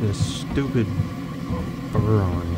this stupid burr on.